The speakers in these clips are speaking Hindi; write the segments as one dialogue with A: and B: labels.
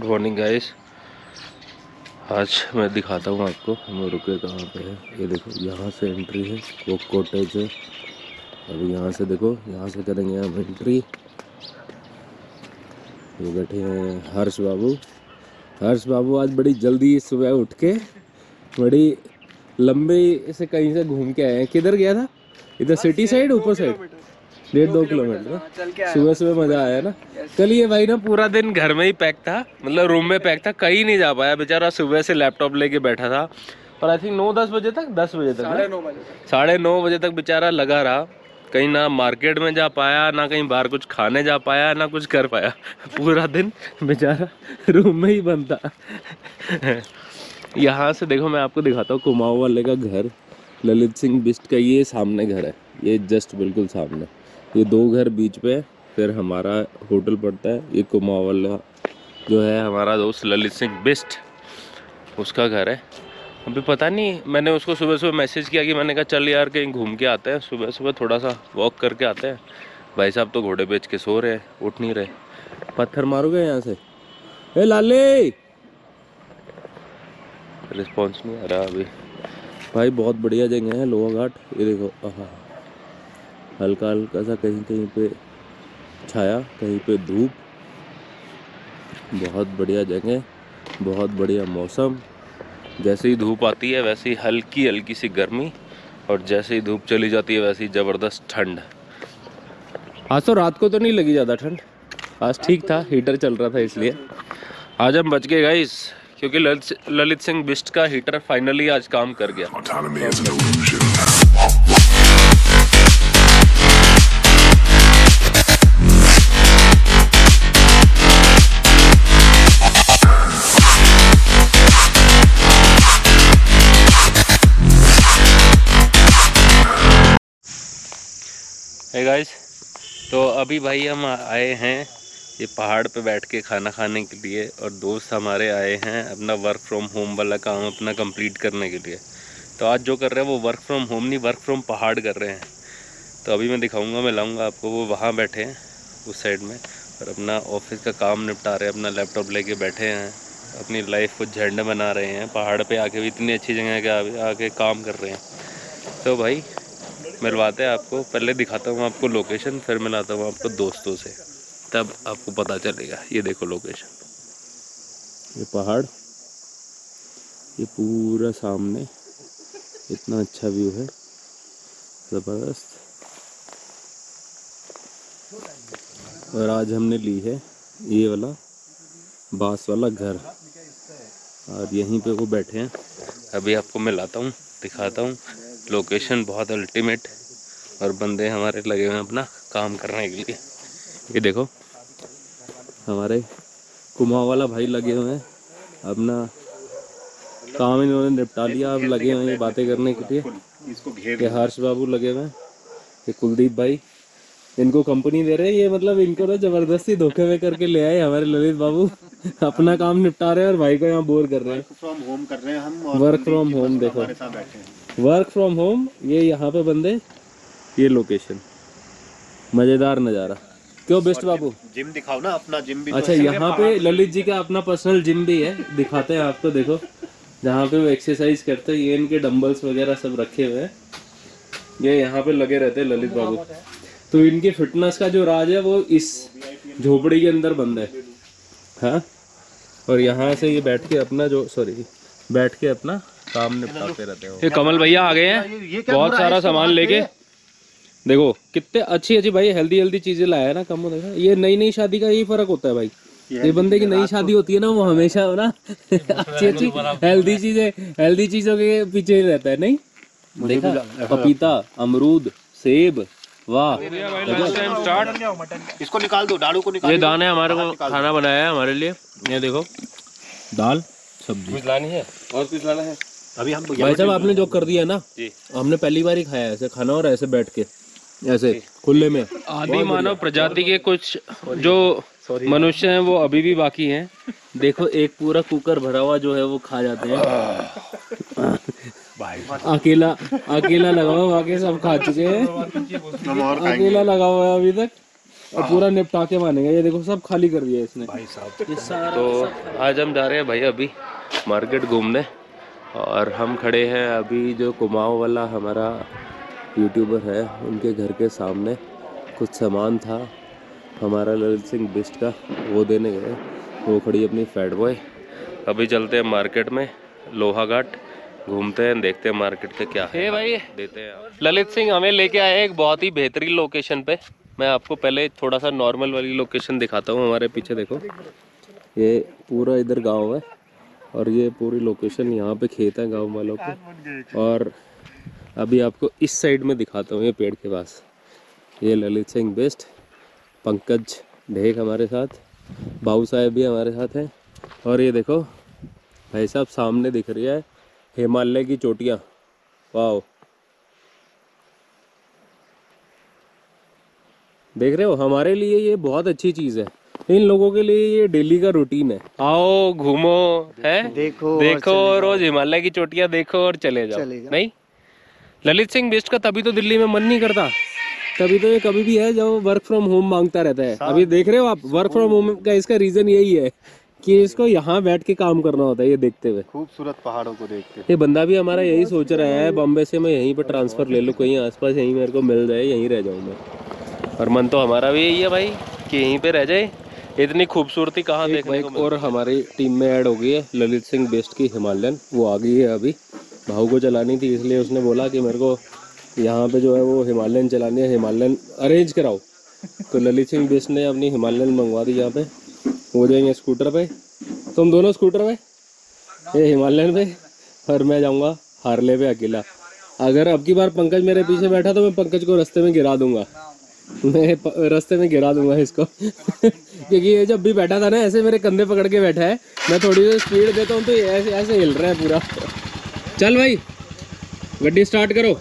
A: गुड मॉर्निंग गाइस आज मैं दिखाता हूँ आपको हम रुके कहाँ पे है? ये देखो यहाँ से एंट्री है वो कोटेज है। अभी यहाँ से देखो यहाँ से करेंगे हम एंट्री ये बैठे हैं हर्ष बाबू। हर्ष बाबू आज बड़ी जल्दी सुबह उठ के बड़ी लंबे से कहीं से घूम के आए हैं। किधर गया था? इधर सिटी साइड ऊपर साइड डेढ़ दो किलोमीटर सुबह सुबह मज़ा आया ना। कल ये भाई ना पूरा दिन घर में ही पैक था मतलब रूम में पैक था कहीं नहीं जा पाया। बेचारा सुबह से लैपटॉप लेके बैठा था। और आई थिंक नौ दस बजे तक दस बजे तक साढ़े नौ बजे तक। साढ़े नौ बजे तक बेचारा लगा रहा। कहीं ना मार्केट में जा पाया ना कहीं बाहर कुछ खाने जा पाया ना कुछ कर पाया। पूरा दिन बेचारा रूम में ही बंद था। यहाँ से देखो मैं आपको दिखाता हूँ कुमाऊं वाले का घर। ललित सिंह बिस्ट का ये सामने घर है। ये जस्ट बिल्कुल सामने। ये दो घर बीच पे फिर हमारा होटल पड़ता है, ये कुमाऊं वाला जो है हमारा दोस्त ललित सिंह बिस्ट, उसका घर है। अभी पता नहीं, मैंने उसको सुबह सुबह मैसेज किया कि मैंने कहा, चल यार, कहीं घूम के आते हैं। सुबह सुबह थोड़ा सा वॉक करके आते हैं। भाई साहब तो घोड़े बेच के सो रहे हैं, उठ नहीं रहे। पत्थर मारोगे यहाँ से? ए, लाले! रिस्पॉन्स नहीं आ रहा अभी। भाई, बहुत बढ़िया जगह है लोहा घाट ये देखो, आहा। हल्का हल्का सा कहीं कहीं पे छाया, कहीं पे धूप। बहुत बढ़िया जगह, बहुत बढ़िया मौसम। जैसे ही धूप आती है, वैसे ही हल्की हल्की सी गर्मी और जैसे ही धूप चली जाती है, वैसे ही ज़बरदस्त ठंड। आज तो रात को तो नहीं लगी ज़्यादा ठंड। आज ठीक था, हीटर चल रहा था इसलिए। आज हम बच गए गाइस क्योंकि ललित सिंह बिस्ट का हीटर फाइनली आज काम कर गया। है गाइस तो अभी भाई हम आए हैं ये पहाड़ पे बैठ के खाना खाने के लिए और दोस्त हमारे आए हैं अपना वर्क फ्रॉम होम वाला काम अपना कंप्लीट करने के लिए। तो आज जो कर रहे हैं वो वर्क फ्रॉम होम नहीं वर्क फ्रॉम पहाड़ कर रहे हैं। तो अभी मैं दिखाऊँगा, मैं लाऊँगा आपको, वो वहाँ बैठे हैं, उस साइड में, और अपना ऑफ़िस का काम निपटा रहे हैं, अपना लैपटॉप लेके बैठे हैं, अपनी लाइफ को झंड बना रहे हैं, पहाड़ पे आके भी इतनी अच्छी जगह कि आके काम कर रहे हैं। तो भाई मिलवाते हैं आपको। पहले दिखाता हूँ आपको लोकेशन फिर मिलाता हूँ आपको दोस्तों से। तब आपको पता चलेगा। ये देखो लोकेशन ये पहाड़। ये पूरा सामने। इतना अच्छा व्यू है। ज़बरदस्त। और आज हमने ली है ये वाला बाँस वाला घर। और यहीं पे वो बैठे हैं। अभी आपको मिलाता हूँ दिखाता हूँ। लोकेशन बहुत अल्टीमेट और बंदे हमारे लगे हुए हैं अपना काम करने के लिए। ये देखो हमारे कुमाऊं वाला भाई लगे हुए हैं। अपना काम इन्होंने निपटा लिया अब लगे हुए हैं ये बातें करने के लिए ये हर्ष बाबू लगे हुए हैं ये कुलदीप भाई इनको कंपनी दे रहे हैं ये मतलब इनको ना ज़बरदस्ती धोखे में करके ले आए हमारे ललित बाबू। अपना काम निपटा रहे हैं और भाई को यहाँ बोर कर रहे हैं।
B: फ्रॉम होम कर रहे हैं हम
A: वर्क फ्रॉम होम देखो।
B: हमारे साथ बैठे हैं।
A: वर्क फ्रॉम होम ये यहाँ पे बंदे ये लोकेशन मज़ेदार नज़ारा। क्यों बेस्ट बाबू?
B: जिम दिखाओ ना अपना जिम भी तो
A: अच्छा यहाँ पे ललित जी का अपना पर्सनल जिम भी है दिखाते हैं आपको देखो। जहाँ पे वो एक्सरसाइज करते हैं ये इनके डंबल्स वगैरह सब रखे हुए हैं। ये यहाँ पे लगे रहते हैं ललित बाबू। तो इनकी फिटनेस का जो राज है वो इस झोपड़ी के अंदर बंद है। हाँ? और यहाँ से ये बैठ के अपना जो सॉरी बैठ के अपना काम निपटाते रहते हैं। ये कमल भैया आ गए हैं? बहुत सारा सामान लेके। देखो कितने अच्छी अच्छी भाई हेल्दी हेल्दी चीज़ें लाया है ना कम देखा ये नई नई शादी का यही फ़र्क होता है भाई। ये बंदे की नई शादी होती है ना वो हमेशा ना। अच्छी अच्छी हेल्दी चीज़ें हेल्दी चीज़ों के पीछे ही रहता है नहीं? देखा पपीता अमरूद सेब वाह।
B: इसको निकाल दो डालू को निकाल
A: ये दाने हमारे को खाना बनाया है हमारे लिए। ये देखो। दाल सब्ज़ी। कुछ लानी है? और कुछ लाना है?
B: अभी हम
A: भाई साहब आपने जो कर दिया ना जी। हमने पहली बार ही खाया ऐसे खाना और ऐसे बैठ के ऐसे खुले में। आदि मानव प्रजाति के कुछ जो मनुष्य हैं वो अभी भी बाकी हैं। देखो एक पूरा कुकर भरा हुआ जो है वो खा जाते हैं। अकेला अकेला लगा हुआ बाकी सब खा चुके हैं। अकेला लगा हुआ है अभी तक।
C: और पूरा निपटा के मानेगा ये देखो सब खाली कर दिया इसने।
B: भाई साहब।
A: तो आज हम जा रहे हैं भाई अभी मार्केट घूमने। और हम खड़े हैं अभी जो कुमाऊँ वाला हमारा यूट्यूबर है उनके घर के सामने कुछ सामान था। हमारा ललित सिंह बिस्ट का वो देने गए। वो खड़ी अपनी फैट बॉय अभी चलते हैं मार्केट में लोहा घाट घूमते हैं देखते हैं मार्केट के क्या है। भाई। देते हैं ललित सिंह हमें लेके आए एक बहुत ही बेहतरीन लोकेशन पे। मैं आपको पहले थोड़ा सा नॉर्मल वाली लोकेशन दिखाता हूँ हमारे पीछे देखो। ये पूरा इधर गाँव है। और ये पूरी लोकेशन यहाँ पे खेत है गाँव वालों के। और अभी आपको इस साइड में दिखाता हूँ ये पेड़ के पास। ये ललित सिंह बेस्ट पंकज ढेक हमारे साथ, बाबू साहेब भी हमारे साथ हैं। और ये देखो, भाई साहब सामने दिख रही है हिमालय की चोटियाँ। वाह देख रहे हो, हमारे लिए ये बहुत अच्छी चीज़ है। इन लोगों के लिए ये डेली का रूटीन है। आओ घूमो है?
B: देखो
A: देखो रोज हिमालय की चोटियाँ देखो और चले जाओ। नहीं? ललित सिंह बेस्ट का तभी तो दिल्ली में मन नहीं करता। तभी तो ये कभी भी है जो वर्क फ्रॉम होम माँगता रहता है। अभी देख रहे हो आप वर्क फ्रॉम होम का इसका रीजन यही है कि इसको यहाँ बैठ के काम करना होता है ये देखते हुए।
B: खूबसूरत पहाड़ों को देखते
A: ये बंदा भी हमारा यही सोच रहा है बॉम्बे से मैं यहीं पर ट्रांसफ़र ले लूँ कहीं आसपास यहीं मेरे को मिल जाए यहीं रह जाऊँ मैं। और मन तो हमारा भी यही है भाई कि यहीं पे रह जाए। इतनी खूबसूरती कहाँ देखने को और हमारी टीम में ऐड हो गई है ललित सिंह बेस्ट की हिमालयन। वो आ गई है अभी। भाऊ को चलानी थी इसलिए उसने बोला कि मेरे को यहाँ पे जो है वो हिमालयन चलानी है हिमालयन अरेंज कराओ। तो ललित सिंह बेस्ट ने अपनी हिमालयन मंगवा दी यहाँ पे। वो जाएँगे स्कूटर पे। तुम दोनों स्कूटर पे ये हिमालयन पे? और मैं जाऊँगा हारले पे अकेला। अगर अब की बार पंकज मेरे पीछे बैठा तो मैं पंकज को रास्ते में गिरा दूँगा। मैं रास्ते में गिरा दूँगा इसको। क्योंकि ये जब भी बैठा था ना ऐसे मेरे कंधे पकड़ के बैठा है। मैं थोड़ी सी स्पीड देता हूँ तो ऐसे ऐसे हिल रहा है पूरा। चल भाई गड्डी स्टार्ट करो।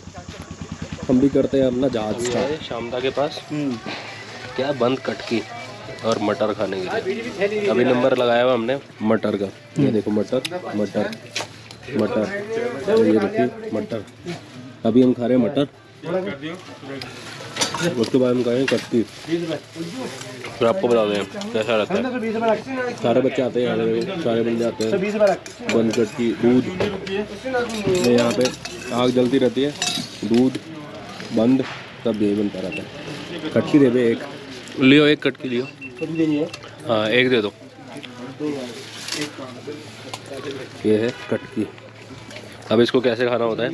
A: हम भी करते हैं अपना जहाज़ स्टार्ट शामदा के पास। क्या बंद कटकी और मटर खाने के लिए। अभी नंबर लगाया हुआ हमने मटर का। ये देखो मटर मटर मटर। और ये देखिए मटर। अभी हम खा रहे हैं मटर। उसके बाद हम खाएँगे कटकी फिर आपको बता दें कैसा रहता है। सारे बच्चे आते हैं यहाँ सारे बंदे आते हैं। बंद कटकी दूध। यहाँ पे आग जलती रहती है दूध बंद सब यही बनता रहता है। कटकी दे दे एक। लियो एक कटकी लियो। हाँ। एक दे दो। ये है कटकी अब इसको कैसे खाना होता है?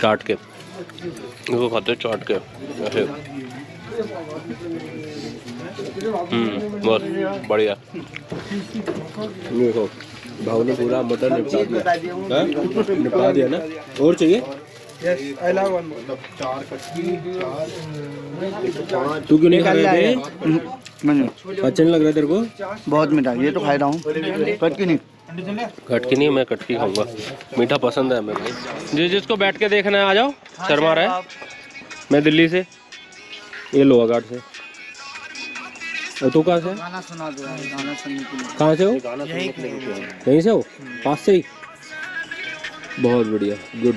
A: काट के। इसको खाते चाट के ऐसे। हम्म बहुत बढ़िया। देखो भाव ने पूरा मटन निपटा दिया। हाँ? निपटा दिया ना? और चाहिए? तू क्यों नहीं खा रहे थे अच्छा नहीं लग रहा है तेरे को?
B: बहुत मीठा ये तो खा रहा हूँ। कटकी नहीं।
A: कटकी नहीं मैं कटकी खाऊँगा। मीठा पसंद है हमें भाई जिस जिसको बैठ के देखना है आ जाओ। शर्मा रहा है। मैं दिल्ली से। ये लोहा घाट से। और तू कहाँ से कहाँ से हो? यहीं से हो? पास से ही? बहुत बढ़िया। गुड